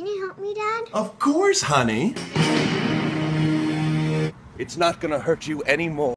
Can you help me, Dad? Of course, honey. It's not gonna hurt you anymore.